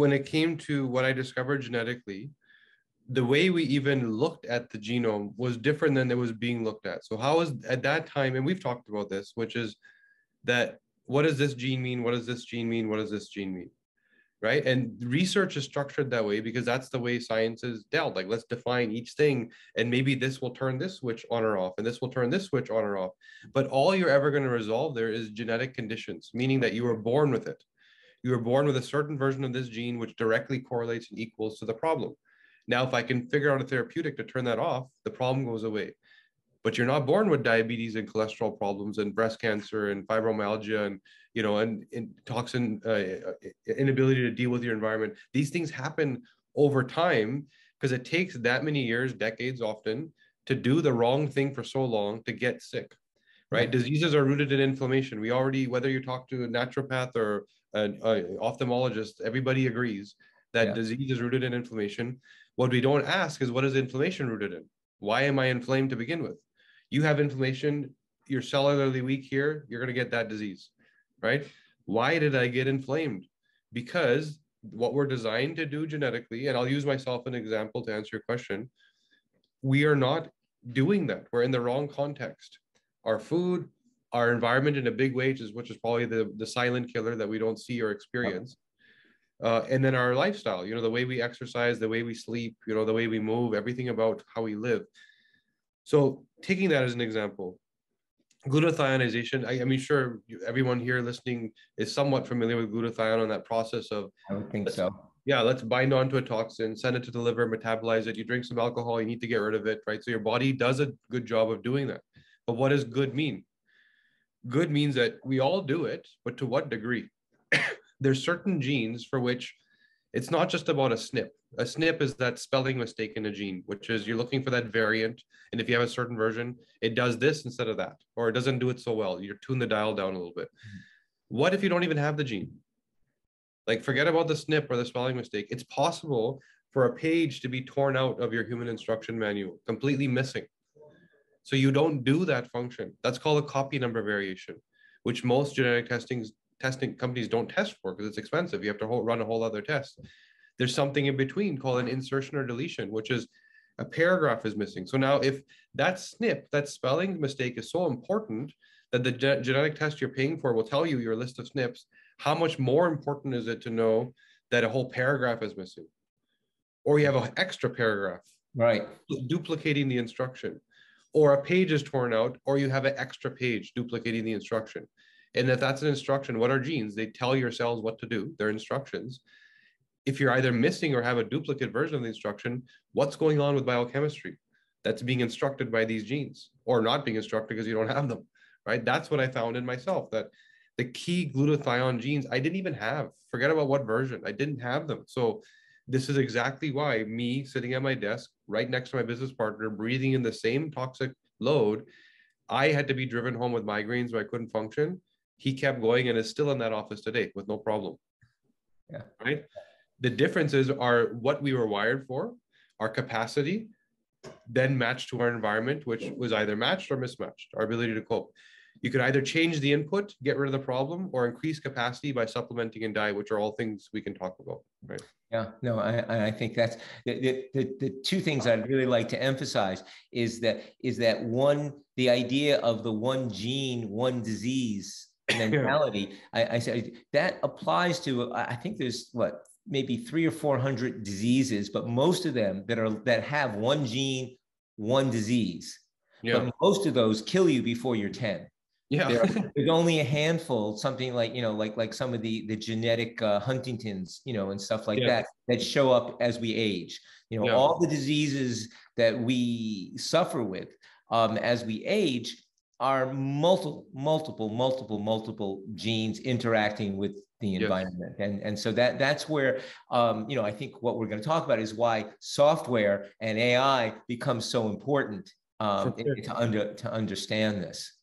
when it came to what I discovered genetically, the way we even looked at the genome was different than it was being looked at. So how is at that time, and we've talked about this, which is that what does this gene mean? What does this gene mean? What does this gene mean? Right. And research is structured that way because that's the way science is dealt. Like, let's define each thing, and maybe this will turn this switch on or off, and this will turn this switch on or off. But all you're ever going to resolve there is genetic conditions, meaning that you were born with it. You were born with a certain version of this gene which directly correlates and equals to the problem. Now, if I can figure out a therapeutic to turn that off, the problem goes away. But you're not born with diabetes and cholesterol problems and breast cancer and fibromyalgia and you know and, and toxin uh, inability to deal with your environment. These things happen over time because it takes that many years, decades often, to do the wrong thing for so long to get sick right? Diseases are rooted in inflammation. We already, whether you talk to a naturopath or an ophthalmologist, everybody agrees that yeah. disease is rooted in inflammation. What we don't ask is what is inflammation rooted in? Why am I inflamed to begin with? You have inflammation, you're cellularly weak here, you're going to get that disease, right? Why did I get inflamed? Because what we're designed to do genetically, and I'll use myself an example to answer your question, we are not doing that. We're in the wrong context. Our food, our environment in a big way, which is, which is probably the, the silent killer that we don't see or experience. Uh, and then our lifestyle you know the way we exercise the way we sleep you know the way we move everything about how we live. So taking that as an example glutathionization I, I mean sure everyone here listening is somewhat familiar with glutathione and that process of i would think so. Yeah let's bind onto a toxin send it to the liver metabolize it. You drink some alcohol you need to get rid of it right? So your body does a good job of doing that. But what does good mean good means that we all do it but to what degree there's certain genes for which it's not just about a SNP. A SNP is that spelling mistake in a gene, which is you're looking for that variant. And if you have a certain version, it does this instead of that, or it doesn't do it so well. You tune the dial down a little bit. Mm-hmm. What if you don't even have the gene? Like, forget about the SNP or the spelling mistake. It's possible for a page to be torn out of your human instruction manual, completely missing. So you don't do that function. That's called a copy number variation, which most genetic testings testing companies don't test for because it's expensive. You have to whole, run a whole other test. There's something in between called an insertion or deletion, which is a paragraph is missing. So now if that SNP, that spelling mistake is so important that the ge genetic test you're paying for will tell you your list of SNPs, how much more important is it to know that a whole paragraph is missing? Or you have an extra paragraph. Right. Duplicating the instruction. Or a page is torn out, or you have an extra page duplicating the instruction. And if that's an instruction, what are genes? They tell your cells what to do, they're instructions. If you're either missing or have a duplicate version of the instruction, what's going on with biochemistry that's being instructed by these genes or not being instructed because you don't have them, right? That's what I found in myself that the key glutathione genes I didn't even have. Forget about what version, I didn't have them. So this is exactly why me sitting at my desk right next to my business partner, breathing in the same toxic load, I had to be driven home with migraines where I couldn't function he kept going and is still in that office today with no problem. Yeah. Right. The differences are what we were wired for, our capacity, then matched to our environment, which was either matched or mismatched, our ability to cope. You could either change the input, get rid of the problem, or increase capacity by supplementing and diet, which are all things we can talk about. Right. Yeah, no, I, I think that's the, the, the two things I'd really like to emphasize is that is that one, the idea of the one gene, one disease mentality. I, I say that applies to. I think there's what maybe three or four hundred diseases, but most of them that are that have one gene, one disease. Yeah. But most of those kill you before you're ten. Yeah. There, there's only a handful, something like you know, like like some of the the genetic uh, Huntingtons, you know, and stuff like yeah. that that show up as we age. You know, yeah. all the diseases that we suffer with um, as we age are multiple, multiple, multiple, multiple genes interacting with the environment. Yes. And, and so that that's where um, you know I think what we're going to talk about is why software and AI becomes so important um, sure. to under to understand this.